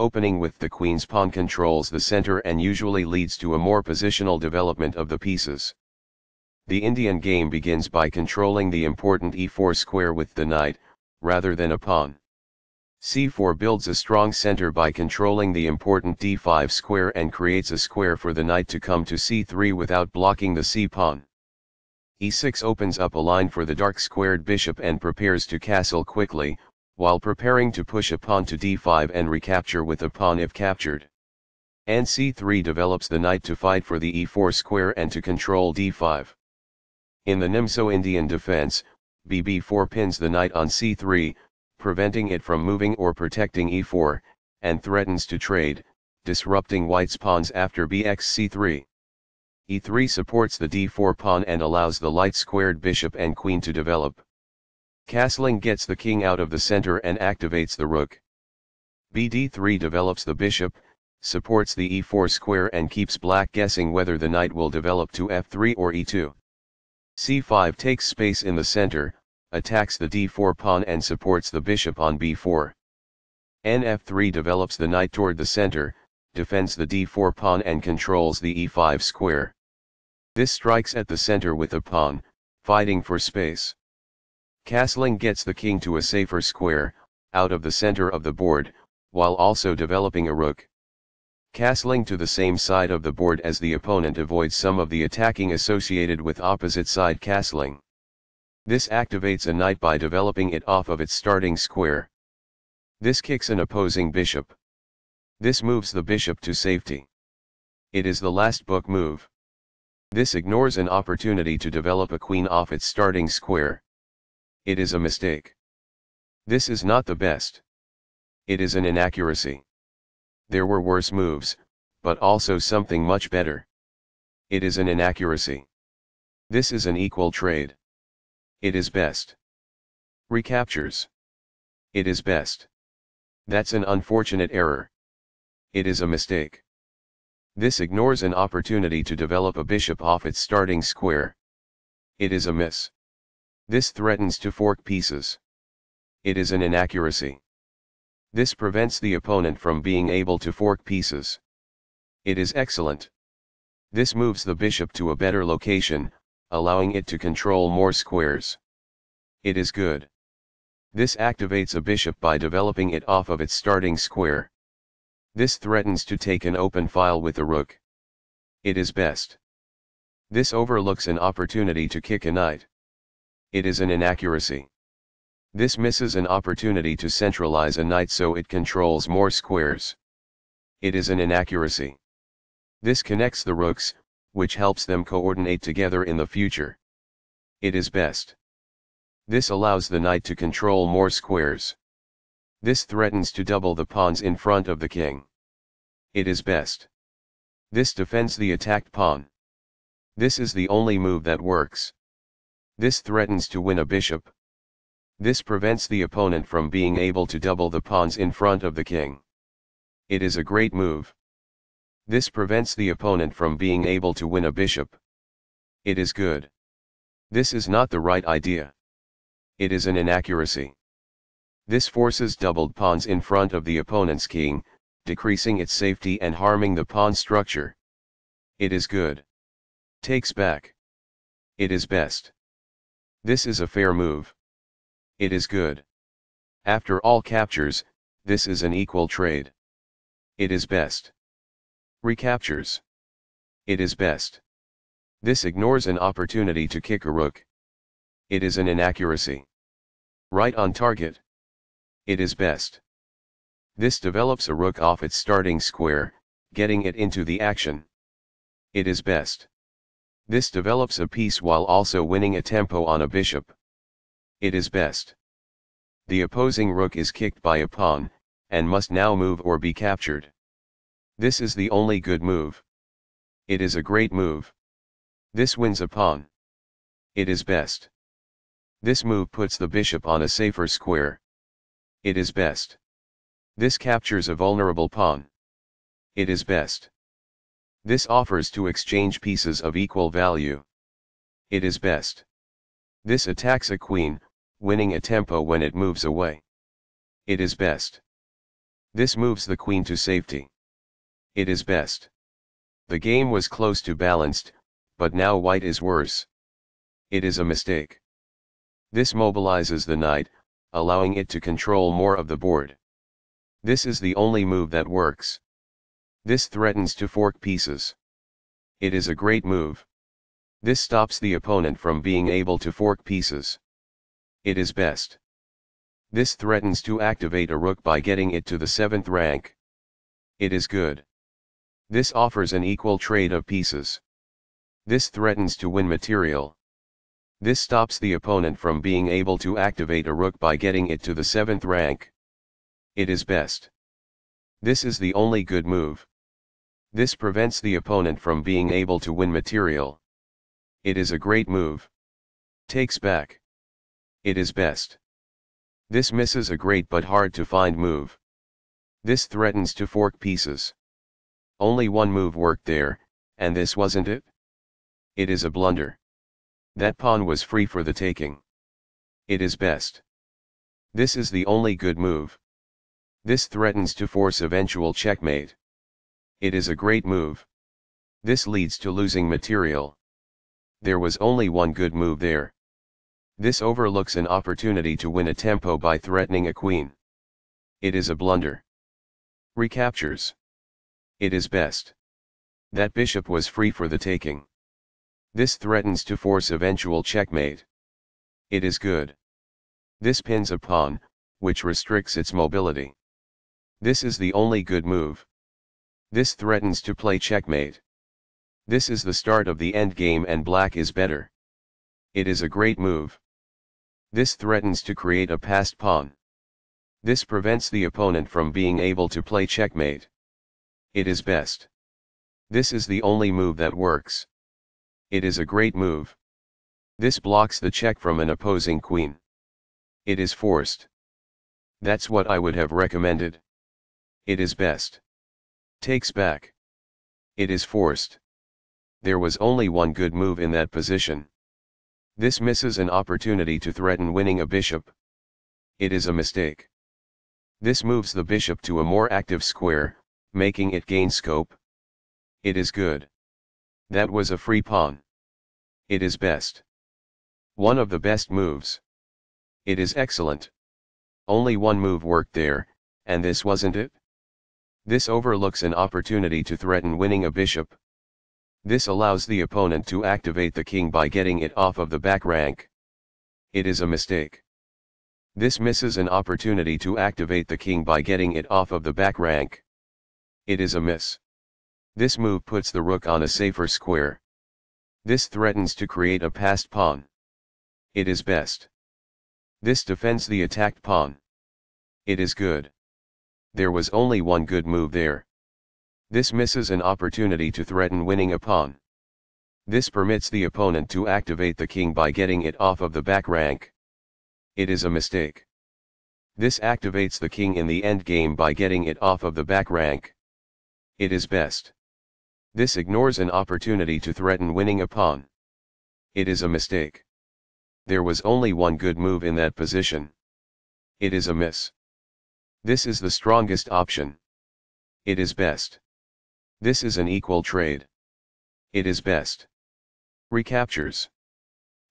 opening with the queen's pawn controls the center and usually leads to a more positional development of the pieces. The Indian game begins by controlling the important e4 square with the knight, rather than a pawn. c4 builds a strong center by controlling the important d5 square and creates a square for the knight to come to c3 without blocking the c-pawn. e6 opens up a line for the dark squared bishop and prepares to castle quickly, while preparing to push a pawn to d5 and recapture with a pawn if captured. nc3 develops the knight to fight for the e4 square and to control d5. In the Nimzo-Indian defense, bb4 pins the knight on c3, preventing it from moving or protecting e4, and threatens to trade, disrupting white's pawns after bx c3. e3 supports the d4 pawn and allows the light-squared bishop and queen to develop. Castling gets the king out of the center and activates the rook. bd3 develops the bishop, supports the e4 square and keeps black guessing whether the knight will develop to f3 or e2. c5 takes space in the center, attacks the d4 pawn and supports the bishop on b4. nf3 develops the knight toward the center, defends the d4 pawn and controls the e5 square. This strikes at the center with a pawn, fighting for space. Castling gets the king to a safer square, out of the center of the board, while also developing a rook. Castling to the same side of the board as the opponent avoids some of the attacking associated with opposite side castling. This activates a knight by developing it off of its starting square. This kicks an opposing bishop. This moves the bishop to safety. It is the last book move. This ignores an opportunity to develop a queen off its starting square. It is a mistake. This is not the best. It is an inaccuracy. There were worse moves, but also something much better. It is an inaccuracy. This is an equal trade. It is best. Recaptures. It is best. That's an unfortunate error. It is a mistake. This ignores an opportunity to develop a bishop off its starting square. It is a miss. This threatens to fork pieces. It is an inaccuracy. This prevents the opponent from being able to fork pieces. It is excellent. This moves the bishop to a better location, allowing it to control more squares. It is good. This activates a bishop by developing it off of its starting square. This threatens to take an open file with a rook. It is best. This overlooks an opportunity to kick a knight it is an inaccuracy. This misses an opportunity to centralize a knight so it controls more squares. It is an inaccuracy. This connects the rooks, which helps them coordinate together in the future. It is best. This allows the knight to control more squares. This threatens to double the pawns in front of the king. It is best. This defends the attacked pawn. This is the only move that works. This threatens to win a bishop. This prevents the opponent from being able to double the pawns in front of the king. It is a great move. This prevents the opponent from being able to win a bishop. It is good. This is not the right idea. It is an inaccuracy. This forces doubled pawns in front of the opponent's king, decreasing its safety and harming the pawn structure. It is good. Takes back. It is best. This is a fair move. It is good. After all captures, this is an equal trade. It is best. Recaptures. It is best. This ignores an opportunity to kick a rook. It is an inaccuracy. Right on target. It is best. This develops a rook off its starting square, getting it into the action. It is best. This develops a piece while also winning a tempo on a bishop. It is best. The opposing rook is kicked by a pawn, and must now move or be captured. This is the only good move. It is a great move. This wins a pawn. It is best. This move puts the bishop on a safer square. It is best. This captures a vulnerable pawn. It is best. This offers to exchange pieces of equal value. It is best. This attacks a queen, winning a tempo when it moves away. It is best. This moves the queen to safety. It is best. The game was close to balanced, but now white is worse. It is a mistake. This mobilizes the knight, allowing it to control more of the board. This is the only move that works. This threatens to fork pieces. It is a great move. This stops the opponent from being able to fork pieces. It is best. This threatens to activate a rook by getting it to the 7th rank. It is good. This offers an equal trade of pieces. This threatens to win material. This stops the opponent from being able to activate a rook by getting it to the 7th rank. It is best. This is the only good move. This prevents the opponent from being able to win material. It is a great move. Takes back. It is best. This misses a great but hard to find move. This threatens to fork pieces. Only one move worked there, and this wasn't it? It is a blunder. That pawn was free for the taking. It is best. This is the only good move. This threatens to force eventual checkmate. It is a great move. This leads to losing material. There was only one good move there. This overlooks an opportunity to win a tempo by threatening a queen. It is a blunder. Recaptures. It is best. That bishop was free for the taking. This threatens to force eventual checkmate. It is good. This pins a pawn, which restricts its mobility. This is the only good move. This threatens to play checkmate. This is the start of the endgame and black is better. It is a great move. This threatens to create a passed pawn. This prevents the opponent from being able to play checkmate. It is best. This is the only move that works. It is a great move. This blocks the check from an opposing queen. It is forced. That's what I would have recommended. It is best. Takes back. It is forced. There was only one good move in that position. This misses an opportunity to threaten winning a bishop. It is a mistake. This moves the bishop to a more active square, making it gain scope. It is good. That was a free pawn. It is best. One of the best moves. It is excellent. Only one move worked there, and this wasn't it? This overlooks an opportunity to threaten winning a bishop. This allows the opponent to activate the king by getting it off of the back rank. It is a mistake. This misses an opportunity to activate the king by getting it off of the back rank. It is a miss. This move puts the rook on a safer square. This threatens to create a passed pawn. It is best. This defends the attacked pawn. It is good. There was only one good move there. This misses an opportunity to threaten winning a pawn. This permits the opponent to activate the king by getting it off of the back rank. It is a mistake. This activates the king in the endgame by getting it off of the back rank. It is best. This ignores an opportunity to threaten winning a pawn. It is a mistake. There was only one good move in that position. It is a miss. This is the strongest option. It is best. This is an equal trade. It is best. Recaptures.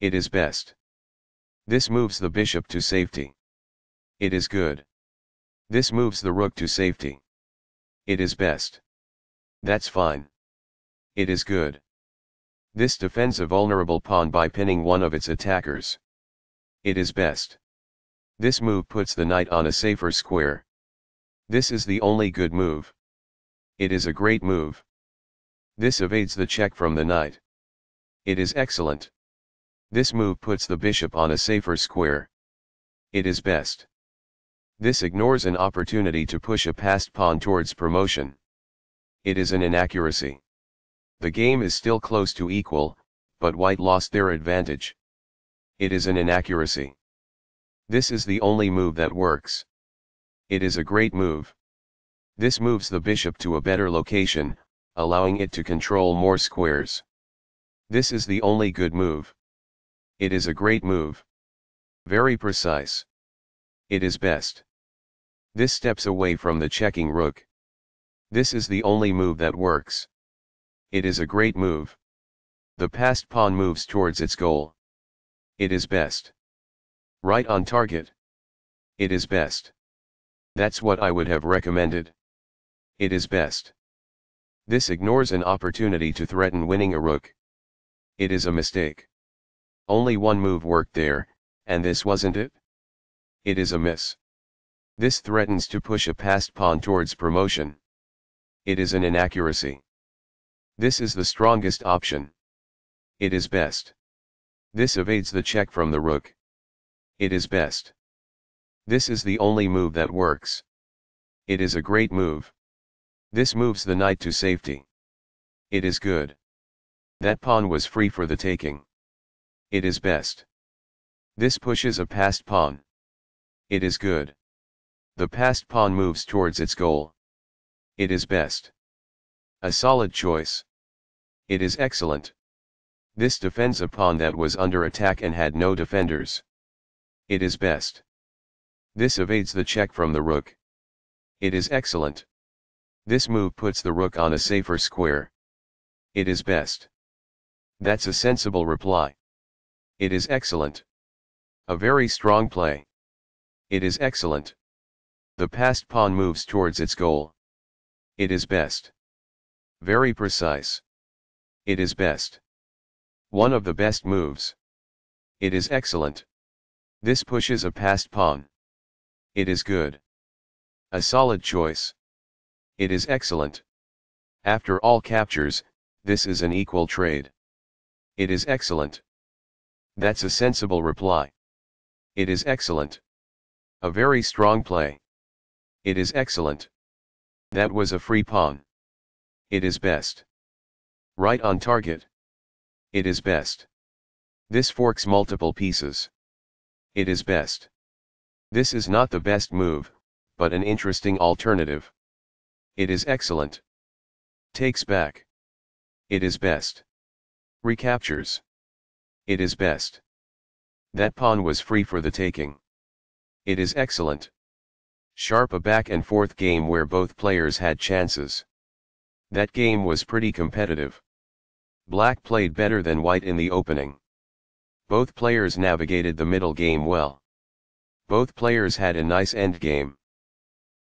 It is best. This moves the bishop to safety. It is good. This moves the rook to safety. It is best. That's fine. It is good. This defends a vulnerable pawn by pinning one of its attackers. It is best. This move puts the knight on a safer square. This is the only good move. It is a great move. This evades the check from the knight. It is excellent. This move puts the bishop on a safer square. It is best. This ignores an opportunity to push a passed pawn towards promotion. It is an inaccuracy. The game is still close to equal, but white lost their advantage. It is an inaccuracy. This is the only move that works. It is a great move. This moves the bishop to a better location, allowing it to control more squares. This is the only good move. It is a great move. Very precise. It is best. This steps away from the checking rook. This is the only move that works. It is a great move. The passed pawn moves towards its goal. It is best. Right on target. It is best. That's what I would have recommended. It is best. This ignores an opportunity to threaten winning a rook. It is a mistake. Only one move worked there, and this wasn't it? It is a miss. This threatens to push a passed pawn towards promotion. It is an inaccuracy. This is the strongest option. It is best. This evades the check from the rook. It is best. This is the only move that works. It is a great move. This moves the knight to safety. It is good. That pawn was free for the taking. It is best. This pushes a passed pawn. It is good. The passed pawn moves towards its goal. It is best. A solid choice. It is excellent. This defends a pawn that was under attack and had no defenders. It is best. This evades the check from the rook. It is excellent. This move puts the rook on a safer square. It is best. That's a sensible reply. It is excellent. A very strong play. It is excellent. The passed pawn moves towards its goal. It is best. Very precise. It is best. One of the best moves. It is excellent. This pushes a passed pawn. It is good. A solid choice. It is excellent. After all captures, this is an equal trade. It is excellent. That's a sensible reply. It is excellent. A very strong play. It is excellent. That was a free pawn. It is best. Right on target. It is best. This forks multiple pieces. It is best. This is not the best move, but an interesting alternative. It is excellent. Takes back. It is best. Recaptures. It is best. That pawn was free for the taking. It is excellent. Sharp a back and forth game where both players had chances. That game was pretty competitive. Black played better than white in the opening. Both players navigated the middle game well. Both players had a nice endgame.